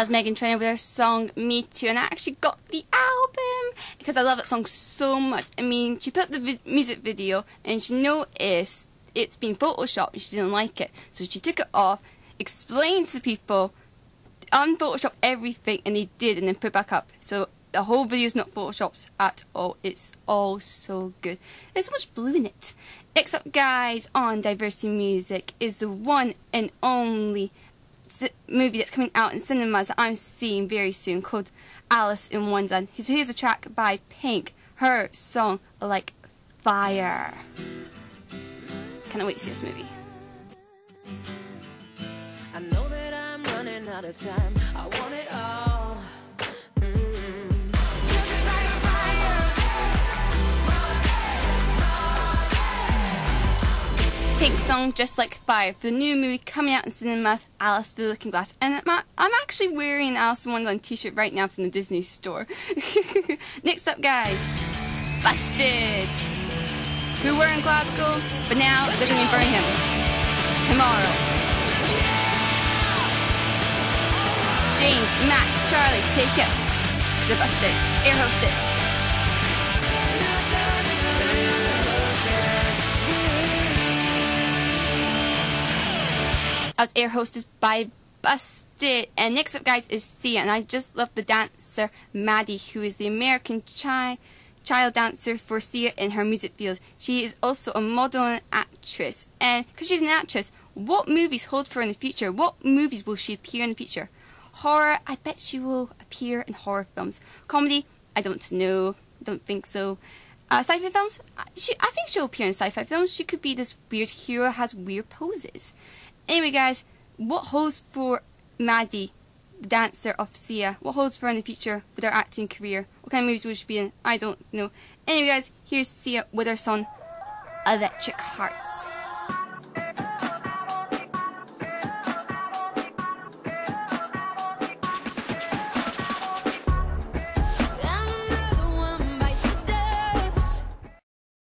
was Meghan Trainor with her song Me Too, and I actually got the album because I love that song so much. I mean, she put the vi- music video and she noticed it's been photoshopped and she didn't like it, so she took it off, explained to people, unphotoshop everything, and they did, and then put it back up. So the whole video is not photoshopped at all. It's all so good. There's so much blue in it. Next up, guys, on Diversity Music is the one and only movie that's coming out in cinemas that I'm seeing very soon called Alice in Wonderland. So here's a track by Pink, her song Like Fire. Cannot wait to see this movie. I know that I'm running out of time. I want it all. Pink song Just Like for the new movie coming out in cinemas, Alice the Looking Glass. And I'm actually wearing an Alice in Wonderland t-shirt right now from the Disney store. Next up, guys, Busted. Who were in Glasgow, but now they're going to be Birmingham tomorrow. James, Matt, Charlie, take us. The Busted, air hostess. I was Air Hostess by Busted. And next up, guys, is Sia. And I just love the dancer Maddie, who is the American chi child dancer for Sia in her music field. She is also a model and actress. And because she's an actress, what movies hold for in the future? What movies will she appear in the future? Horror, I bet she will appear in horror films. Comedy, I don't know. Don't think so. Uh, sci-fi films, she, I think she'll appear in sci-fi films. She could be this weird hero, has weird poses. Anyway, guys, what holds for Maddie, the dancer of Sia? What holds for her in the future with her acting career? What kind of movies will she be in? I don't know. Anyway, guys, here's Sia with her song, Elastic Hearts.